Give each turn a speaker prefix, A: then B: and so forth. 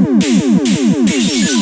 A: Mm-hmm.